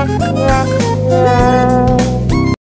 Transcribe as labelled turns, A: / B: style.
A: Yeah.